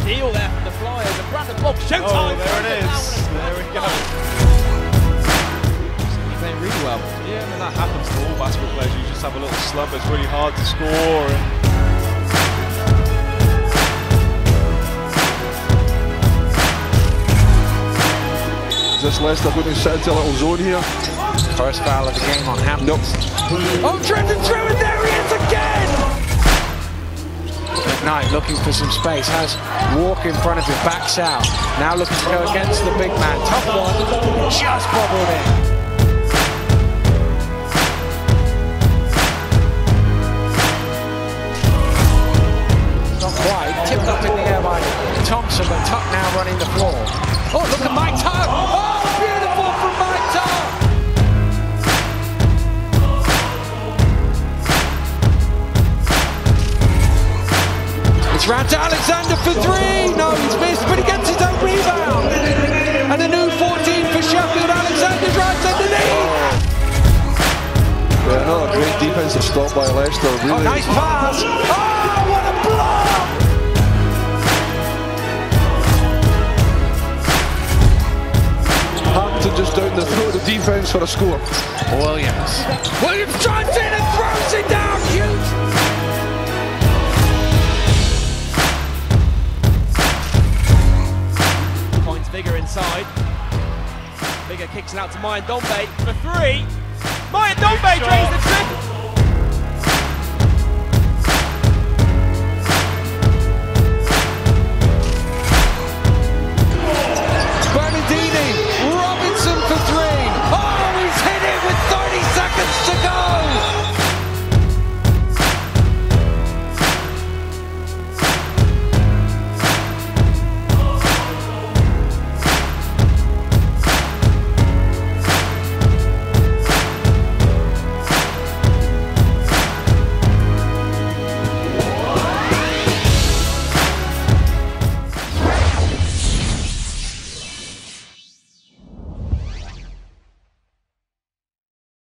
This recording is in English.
Flyers good steal there from the Flyers and Brandon Boggs oh, showtime. Oh, there it is. There we go. He's Playing really well. Yeah, I mean that happens to all basketball players. You just have a little slump. It's really hard to score. And Is this Leicester going to sit into a little zone here? First foul of the game on Hampton. Nope. Oh, Trenton through there he is again! McKnight looking for some space, has Walk in front of him, backs out. Now looking to go against the big man. Top one, just bobbled in. Not quite, tipped up in the air by Thompson, but Tuck now running the floor. Oh, look at Mike Tuck! Oh, beautiful round to Alexander for three. No, he's missed, but he gets his own rebound. And a new 14 for Sheffield. Alexander drives underneath. Yeah, another great defensive stop by Leicester. Oh, really. Oh, nice pass. Oh, what a block! Hampton just down the throat of the defense for a score. Williams. Williams drives in and throws it down. Huge. Vigor inside. Bigger kicks it out to Mayindombe for three. Mayindombe drains the triple.